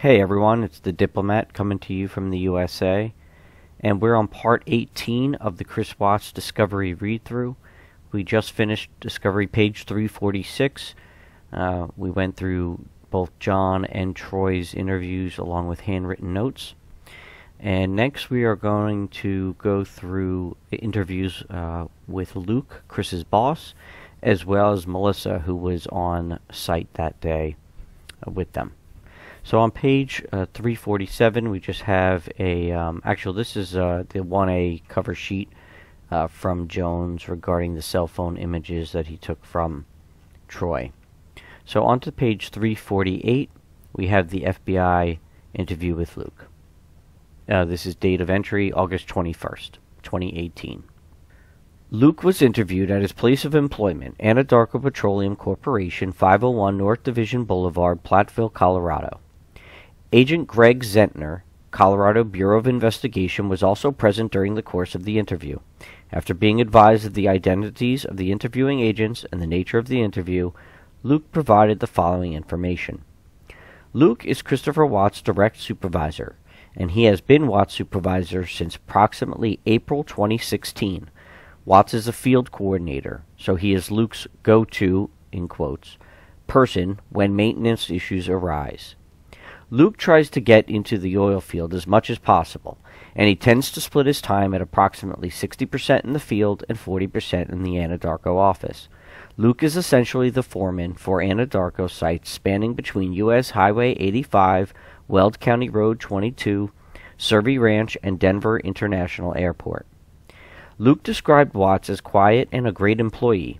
Hey everyone, it's the Diplomat coming to you from the USA, and we're on part 18 of the Chris Watts Discovery read through. We just finished Discovery page 346. Uh, we went through both John and Troy's interviews along with handwritten notes. And next we are going to go through interviews uh, with Luke, Chris's boss, as well as Melissa, who was on site that day uh, with them. So on page uh, 347, we just have a. Um, actually, this is uh, the 1A cover sheet uh, from Jones regarding the cell phone images that he took from Troy. So on to page 348, we have the FBI interview with Luke. Uh, this is date of entry August 21st, 2018. Luke was interviewed at his place of employment, Anadarko Petroleum Corporation, 501 North Division Boulevard, Platteville, Colorado. Agent Greg Zentner, Colorado Bureau of Investigation, was also present during the course of the interview. After being advised of the identities of the interviewing agents and the nature of the interview, Luke provided the following information. Luke is Christopher Watts' direct supervisor, and he has been Watts' supervisor since approximately April 2016. Watts is a field coordinator, so he is Luke's go to, in quotes, person when maintenance issues arise. Luke tries to get into the oil field as much as possible, and he tends to split his time at approximately 60% in the field and 40% in the Anadarko office. Luke is essentially the foreman for Anadarko sites spanning between U.S. Highway 85, Weld County Road 22, Cervi Ranch, and Denver International Airport. Luke described Watts as quiet and a great employee.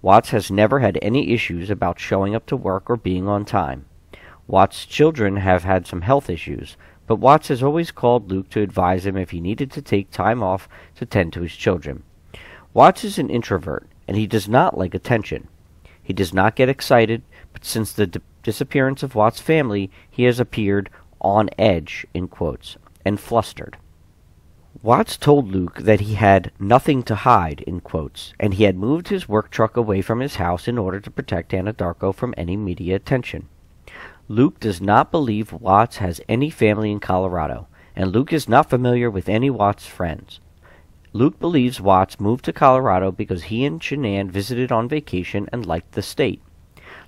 Watts has never had any issues about showing up to work or being on time. Watts' children have had some health issues, but Watts has always called Luke to advise him if he needed to take time off to tend to his children. Watts is an introvert, and he does not like attention. He does not get excited, but since the di- disappearance of Watts' family, he has appeared on edge, in quotes, and flustered. Watts told Luke that he had nothing to hide, in quotes, and he had moved his work truck away from his house in order to protect Anadarko from any media attention. Luke does not believe Watts has any family in Colorado, and Luke is not familiar with any Watts friends. Luke believes Watts moved to Colorado because he and Shanann visited on vacation and liked the state.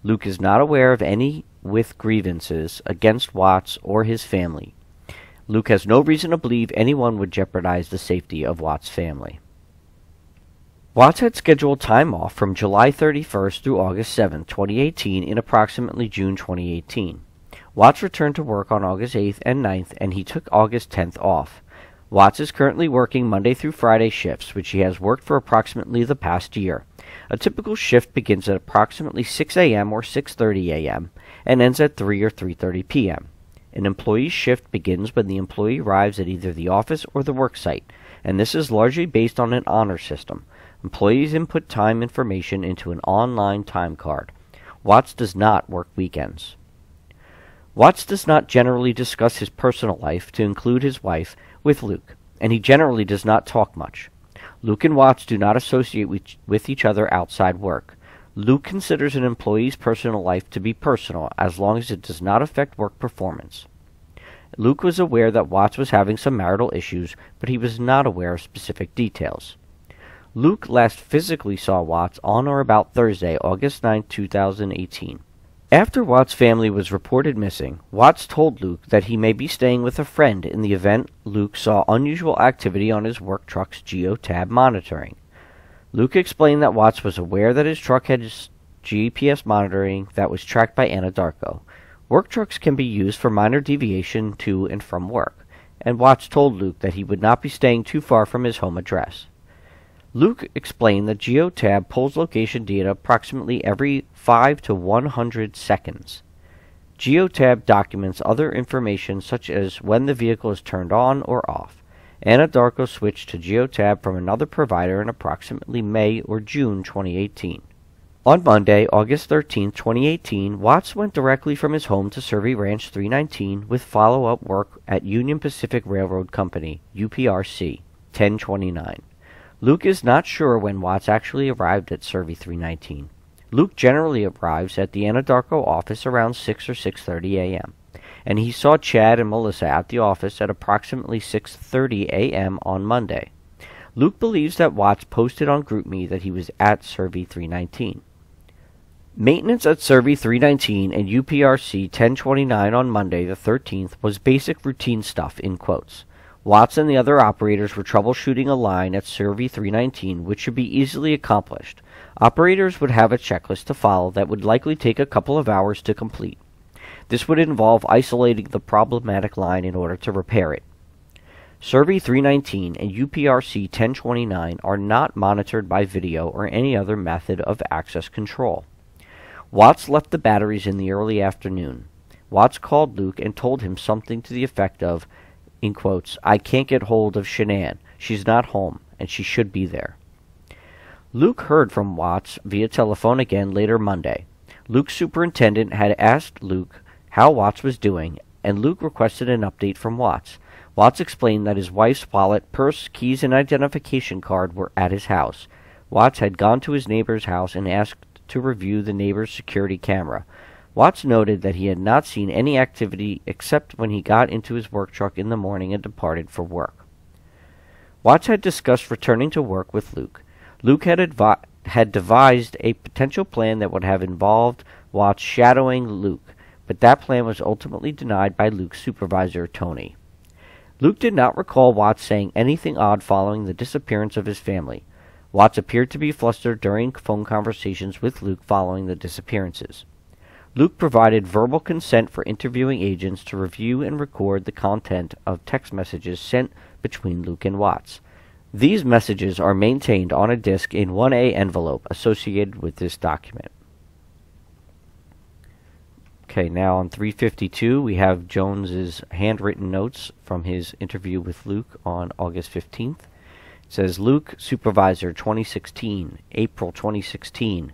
Luke is not aware of any with grievances against Watts or his family. Luke has no reason to believe anyone would jeopardize the safety of Watts' family. Watts had scheduled time off from July 31st through August 7, 2018, in approximately June 2018. Watts returned to work on August 8th and 9th, and he took August 10th off. Watts is currently working Monday through Friday shifts, which he has worked for approximately the past year. A typical shift begins at approximately 6 a.m. or 6:30 a.m. and ends at 3 or 3:30 p.m. An employee's shift begins when the employee arrives at either the office or the work site, and this is largely based on an honor system. Employees input time information into an online time card. Watts does not work weekends. Watts does not generally discuss his personal life, to include his wife, with Luke, and he generally does not talk much. Luke and Watts do not associate with each other outside work. Luke considers an employee's personal life to be personal as long as it does not affect work performance. Luke was aware that Watts was having some marital issues, but he was not aware of specific details. Luke last physically saw Watts on or about Thursday, August 9, 2018. After Watts' family was reported missing, Watts told Luke that he may be staying with a friend in the event Luke saw unusual activity on his work truck's geotab monitoring. Luke explained that Watts was aware that his truck had GPS monitoring that was tracked by Anadarko. Work trucks can be used for minor deviation to and from work, and Watts told Luke that he would not be staying too far from his home address. Luke explained that Geotab pulls location data approximately every 5 to 100 seconds. Geotab documents other information such as when the vehicle is turned on or off. Anadarko switched to Geotab from another provider in approximately May or June 2018. On Monday, August 13, 2018, Watts went directly from his home to Cervi Ranch 319 with follow-up work at Union Pacific Railroad Company, UPRC, 1029. Luke is not sure when Watts actually arrived at Cervi 319. Luke generally arrives at the Anadarko office around 6 or 6:30 a.m. and he saw Chad and Melissa at the office at approximately 6:30 a.m. on Monday. Luke believes that Watts posted on GroupMe that he was at Cervi 319. Maintenance at Cervi 319 and UPRC 1029 on Monday the 13th was basic routine stuff in quotes. Watts and the other operators were troubleshooting a line at Cervi 319 which should be easily accomplished. Operators would have a checklist to follow that would likely take a couple of hours to complete. This would involve isolating the problematic line in order to repair it. Cervi 319 and UPRC 1029 are not monitored by video or any other method of access control. Watts left the batteries in the early afternoon. Watts called Luke and told him something to the effect of, in quotes, I can't get hold of Shanann. She's not home, and she should be there. Luke heard from Watts via telephone again later Monday. Luke's superintendent had asked Luke how Watts was doing, and Luke requested an update from Watts. Watts explained that his wife's wallet, purse, keys, and identification card were at his house. Watts had gone to his neighbor's house and asked to review the neighbor's security camera. Watts noted that he had not seen any activity except when he got into his work truck in the morning and departed for work. Watts had discussed returning to work with Luke. Luke had, advi- had devised a potential plan that would have involved Watts shadowing Luke, but that plan was ultimately denied by Luke's supervisor, Tony. Luke did not recall Watts saying anything odd following the disappearance of his family. Watts appeared to be flustered during phone conversations with Luke following the disappearances. Luke provided verbal consent for interviewing agents to review and record the content of text messages sent between Luke and Watts. These messages are maintained on a disk in 1A envelope associated with this document. Okay, now on 352, we have Jones's handwritten notes from his interview with Luke on August 15th. It says Luke, supervisor 2016, April 2016.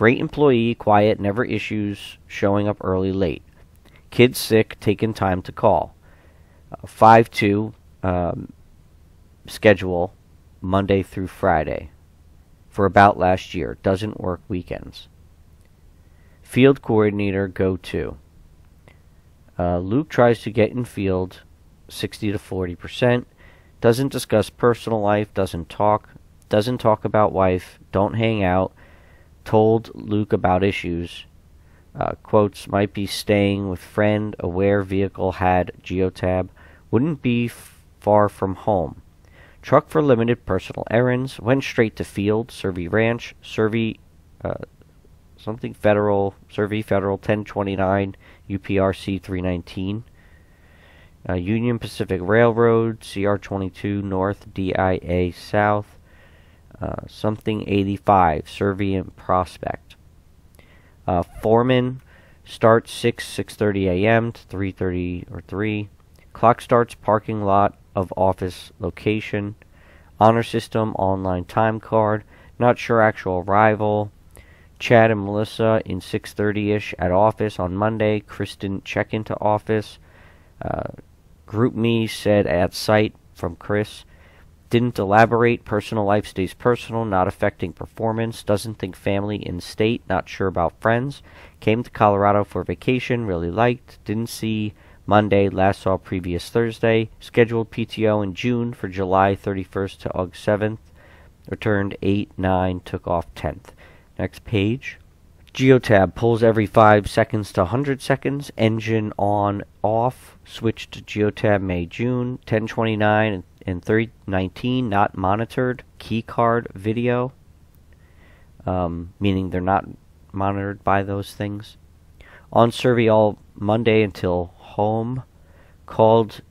Great employee, quiet, never issues, showing up early, late. Kid sick, taking time to call. Uh, 5 2, um, schedule Monday through Friday for about last year. Doesn't work weekends. Field coordinator, go to. Uh, Luke tries to get in field 60 to 40%. Doesn't discuss personal life, doesn't talk, doesn't talk about wife, don't hang out. Told Luke about issues. Uh, quotes might be staying with friend, aware vehicle had geotab, wouldn't be far from home. Truck for limited personal errands, went straight to field, Cervi Ranch, Cervi uh, something federal, Cervi Federal 1029, UPRC 319. Uh, Union Pacific Railroad, CR22 North, DIA South, uh, something 85, Cervi and Prospect. Uh, Foreman starts 6 6:30 a.m. to 3:30 or 3. Clock starts parking lot of office location. Honor system online time card. Not sure actual arrival. Chad and Melissa in 6:30ish at office on Monday. Kristen check into office. Uh, GroupMe said at site from Chris. Didn't elaborate. Personal life stays personal, not affecting performance. Doesn't think family in state. Not sure about friends. Came to Colorado for vacation. Really liked. Didn't see Monday. Last saw previous Thursday. Scheduled PTO in June for July 31st to August 7th. Returned 8 9. Took off 10th. Next page. Geotab pulls every 5 seconds to 100 seconds. Engine on, off. Switched to Geotab May, June. 1029 and 3019 not monitored. Keycard video. Um, meaning they're not monitored by those things. On Cervi all Monday until home. Called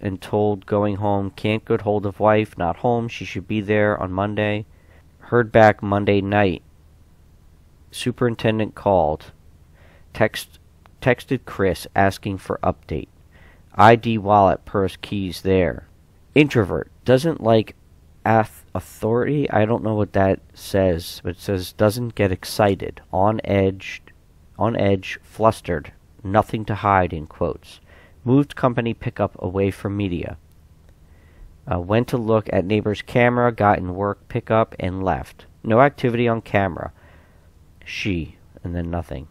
and told going home. Can't get hold of wife. Not home. She should be there on Monday. Heard back Monday night superintendent called, text, texted Chris asking for update. ID wallet, purse, keys there. Introvert doesn't like authority. I don't know what that says, but it says doesn't get excited, on edge, on edge, flustered, nothing to hide in quotes. Moved company pickup away from media. Uh, went to look at neighbor's camera, got in work pickup, and left. No activity on camera she, and then nothing.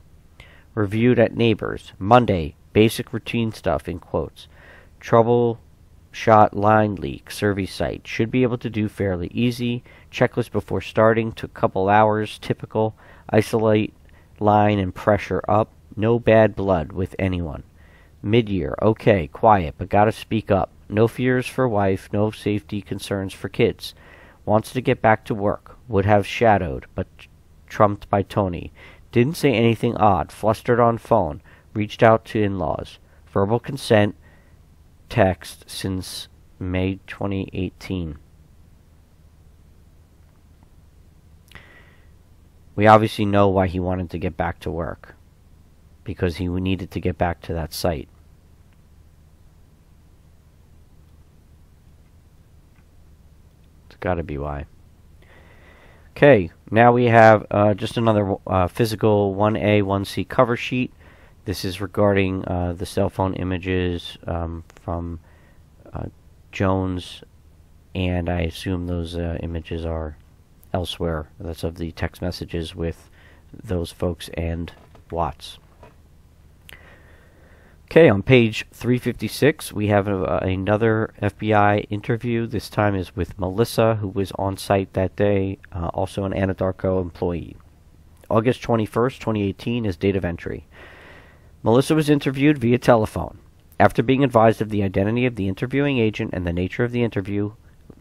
Reviewed at Neighbors, Monday, Basic routine stuff in quotes. Troubleshot line leak, Cervi site. Should be able to do fairly easy. Checklist before starting, took couple hours, typical. Isolate line and pressure up. No bad blood with anyone. Mid-year, okay, quiet, but gotta speak up. No fears for wife, no safety concerns for kids. Wants to get back to work. Would have shadowed, but trumped by Tony. Didn't say anything odd. Flustered on phone. Reached out to in-laws. Verbal consent. Text since May 2018. We obviously know why he wanted to get back to work. Because he needed to get back to that site. It's got to be why. Okay, now we have uh, just another uh, physical 1A, 1C cover sheet. This is regarding uh, the cell phone images um, from uh, Jones, and I assume those uh, images are elsewhere. That's of the text messages with those folks and Watts. Okay, on page 356, we have a, another FBI interview. This time is with Melissa, who was on site that day, uh, also an Anadarko employee. August 21st, 2018 is date of entry. Melissa was interviewed via telephone. After being advised of the identity of the interviewing agent and the nature of the interview,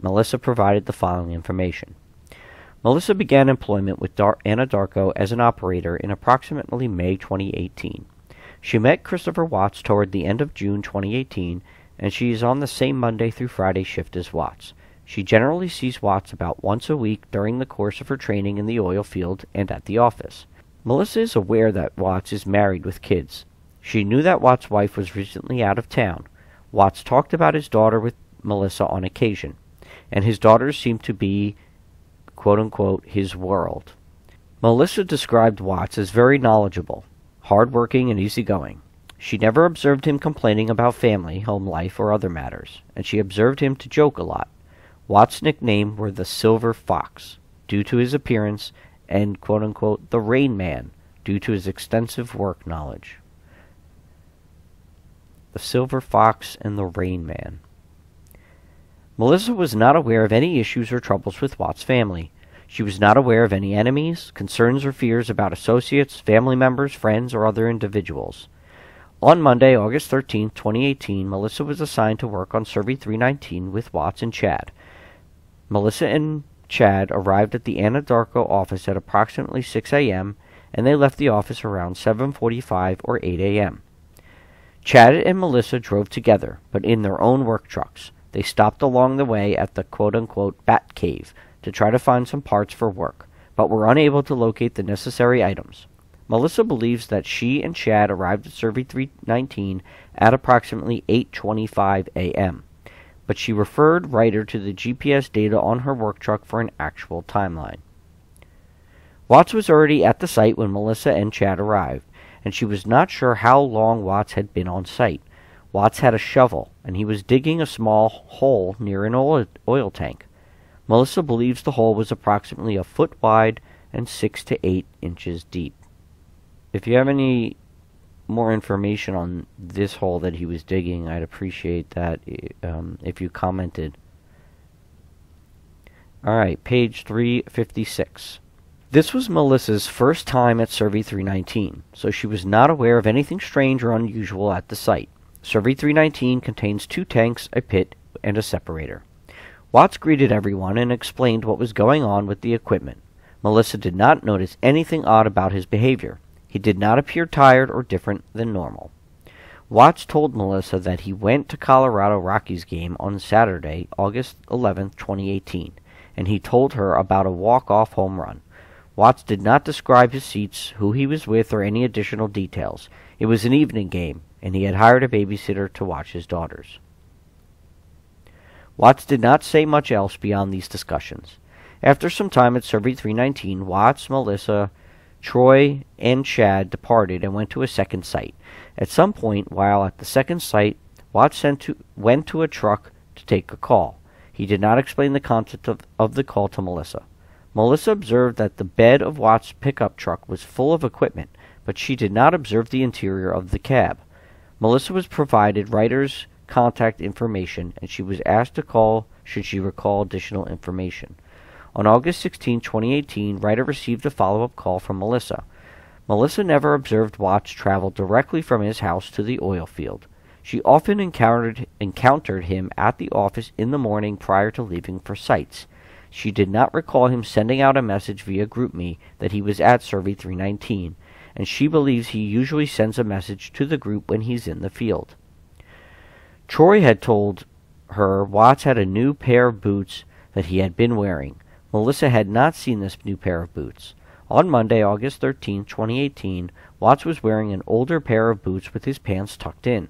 Melissa provided the following information. Melissa began employment with Dar- Anadarko as an operator in approximately May 2018. She met Christopher Watts toward the end of June 2018, and she is on the same Monday through Friday shift as Watts. She generally sees Watts about once a week during the course of her training in the oil field and at the office. Melissa is aware that Watts is married with kids. She knew that Watts' wife was recently out of town. Watts talked about his daughter with Melissa on occasion, and his daughters seemed to be, quote unquote, his world. Melissa described Watts as very knowledgeable, hard-working and easygoing. She never observed him complaining about family, home life, or other matters, and she observed him to joke a lot. Watt's nickname were the Silver Fox, due to his appearance, and quote unquote the Rain Man, due to his extensive work knowledge. The Silver Fox and the Rain Man. Melissa was not aware of any issues or troubles with Watt's family. She was not aware of any enemies, concerns, or fears about associates, family members, friends, or other individuals. On Monday, August 13, 2018, Melissa was assigned to work on Cervi 319 with Watts and Chad. Melissa and Chad arrived at the Anadarko office at approximately 6 a.m., and they left the office around 7.45 or 8 a.m. Chad and Melissa drove together, but in their own work trucks. They stopped along the way at the quote-unquote Bat Cave, to try to find some parts for work, but were unable to locate the necessary items. Melissa believes that she and Chad arrived at Cervi 319 at approximately 8:25 a.m., but she referred Ryder to the GPS data on her work truck for an actual timeline. Watts was already at the site when Melissa and Chad arrived, and she was not sure how long Watts had been on site. Watts had a shovel, and he was digging a small hole near an oil, oil tank. Melissa believes the hole was approximately a foot wide and six to eight inches deep. If you have any more information on this hole that he was digging, I'd appreciate that um, if you commented. Alright, page 356. This was Melissa's first time at Cervi 319, so she was not aware of anything strange or unusual at the site. Cervi 319 contains two tanks, a pit, and a separator. Watts greeted everyone and explained what was going on with the equipment. Melissa did not notice anything odd about his behavior. He did not appear tired or different than normal. Watts told Melissa that he went to Colorado Rockies game on Saturday, August 11, 2018, and he told her about a walk-off home run. Watts did not describe his seats, who he was with, or any additional details. It was an evening game, and he had hired a babysitter to watch his daughters. Watts did not say much else beyond these discussions. After some time at Cervi 319, Watts, Melissa, Troy, and Chad departed and went to a second site. At some point, while at the second site, Watts to, went to a truck to take a call. He did not explain the content of, of the call to Melissa. Melissa observed that the bed of Watts' pickup truck was full of equipment, but she did not observe the interior of the cab. Melissa was provided Reiter's contact information and she was asked to call should she recall additional information. On August 16, 2018, Reiter received a follow up call from Melissa. Melissa never observed Watts travel directly from his house to the oil field. She often encountered, encountered him at the office in the morning prior to leaving for sites. She did not recall him sending out a message via GroupMe that he was at Cervi 319, and she believes he usually sends a message to the group when he's in the field. Troy had told her Watts had a new pair of boots that he had been wearing. Melissa had not seen this new pair of boots. On Monday, August 13, 2018, Watts was wearing an older pair of boots with his pants tucked in.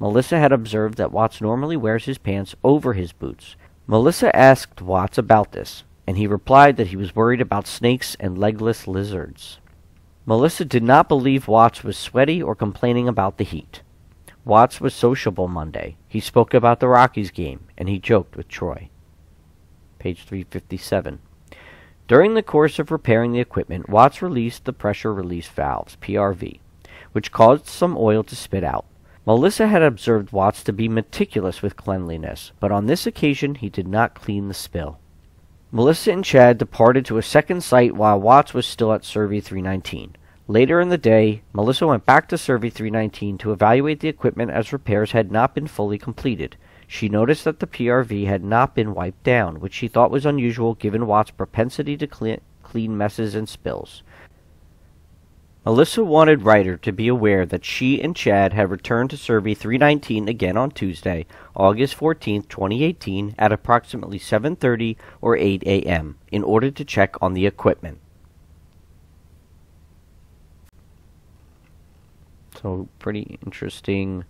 Melissa had observed that Watts normally wears his pants over his boots. Melissa asked Watts about this, and he replied that he was worried about snakes and legless lizards. Melissa did not believe Watts was sweaty or complaining about the heat. Watts was sociable Monday. He spoke about the Rockies game, and he joked with Troy. Page 357. During the course of repairing the equipment, Watts released the pressure release valves, PRV, which caused some oil to spit out. Melissa had observed Watts to be meticulous with cleanliness, but on this occasion he did not clean the spill. Melissa and Chad departed to a second site while Watts was still at Cervi 319. Later in the day, Melissa went back to Cervi 319 to evaluate the equipment as repairs had not been fully completed. She noticed that the PRV had not been wiped down, which she thought was unusual given Watt's propensity to clean messes and spills. Melissa wanted Ryder to be aware that she and Chad had returned to Cervi 319 again on Tuesday, August 14, 2018, at approximately 7:30 or 8 a.m. in order to check on the equipment. So pretty interesting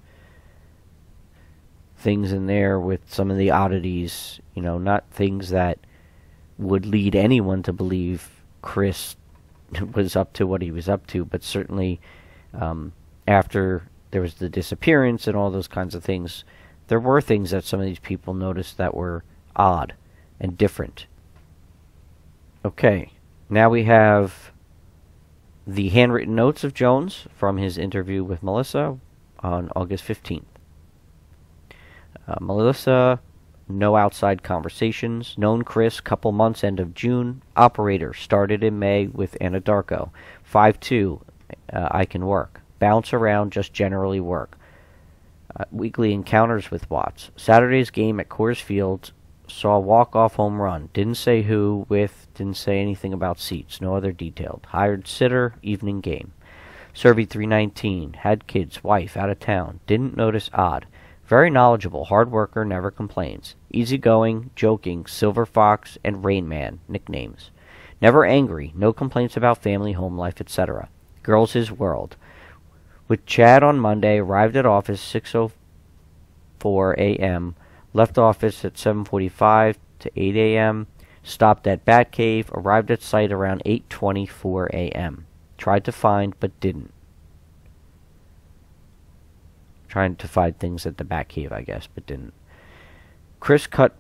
things in there with some of the oddities, you know, not things that would lead anyone to believe Chris was up to what he was up to, but certainly um, after there was the disappearance and all those kinds of things, there were things that some of these people noticed that were odd and different. Okay, now we have the handwritten notes of Jones from his interview with Melissa on August 15th. Uh, Melissa no outside conversations. Known Chris, couple months end of June. Operator, started in May with Anadarko. 5-2, uh, I can work. Bounce around, just generally work. Uh, weekly encounters with Watts. Saturday's game at Coors Field saw walk-off home run. Didn't say who, with, didn't say anything about seats. No other detailed. Hired sitter, evening game. Cervi 319. Had kids, wife, out of town. Didn't notice odd. Very knowledgeable, hard worker, never complains. Easygoing, joking, Silver Fox, and Rain Man, nicknames. Never angry, no complaints about family, home life, etc. Girls his world. With Chad on Monday, arrived at office 6.04 a.m., left office at 7.45 to 8 a.m., stopped at Batcave, arrived at site around 8.24 a.m. Tried to find, but didn't trying to find things at the Batcave, I guess, but didn't. Chris cut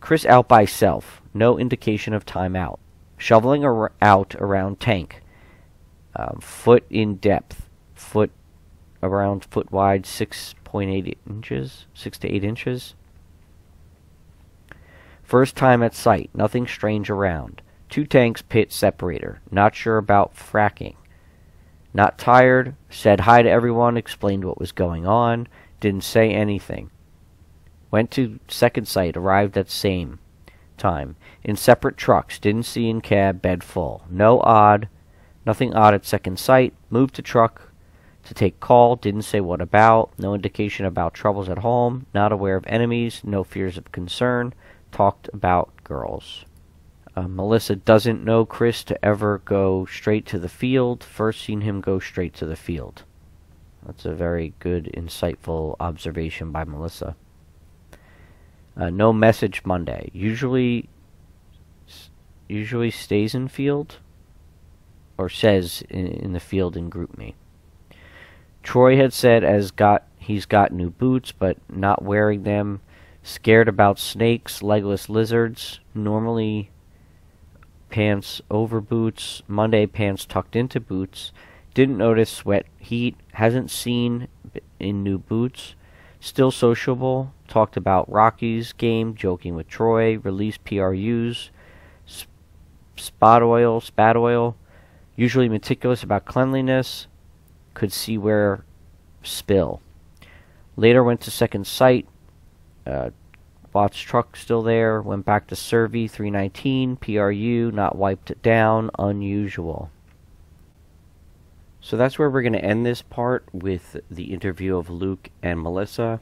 Chris out by self. No indication of timeout. Shoveling ar- out around tank. Um, foot in depth. Foot around foot wide, 6.8 inches. 6 to 8 inches. First time at site. Nothing strange around. Two tanks pit separator. Not sure about fracking. Not tired, said hi to everyone, explained what was going on, didn't say anything. Went to second site, arrived at same time. In separate trucks, didn't see in cab, bed full. No odd, nothing odd at second site. Moved to truck to take call, didn't say what about. No indication about troubles at home. Not aware of enemies, no fears of concern. Talked about girls. Uh, Melissa doesn't know Chris to ever go straight to the field. First seen him go straight to the field. That's a very good, insightful observation by Melissa. Uh, no message Monday. Usually, usually stays in field, or says in, in the field in GroupMe. Troy had said as got he's got new boots, but not wearing them. Scared about snakes, legless lizards. Normally pants over boots, Monday pants tucked into boots. Didn't notice sweat heat. Hasn't seen in new boots. Still sociable. Talked about Rockies game, joking with Troy. Released PRUs. Spot oil, spat oil. Usually meticulous about cleanliness. Could see where spill. Later went to second sight. Uh, Bot's truck still there. Went back to Cervi 319. PRU not wiped it down. Unusual. So that's where we're going to end this part with the interview of Luke and Melissa.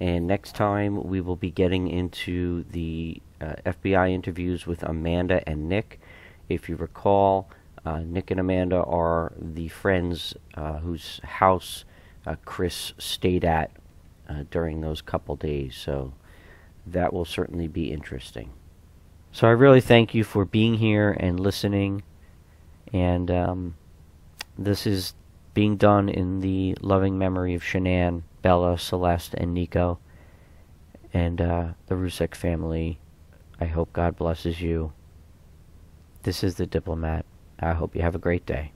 And next time we will be getting into the uh, FBI interviews with Amanda and Nick. If you recall, uh, Nick and Amanda are the friends uh, whose house uh, Chris stayed at uh, during those couple days. So that will certainly be interesting. So I really thank you for being here and listening. And um, this is being done in the loving memory of Shanann, Bella, Celeste, and Nico, and uh, the Rzucek family. I hope God blesses you. This is the diplomat. I hope you have a great day.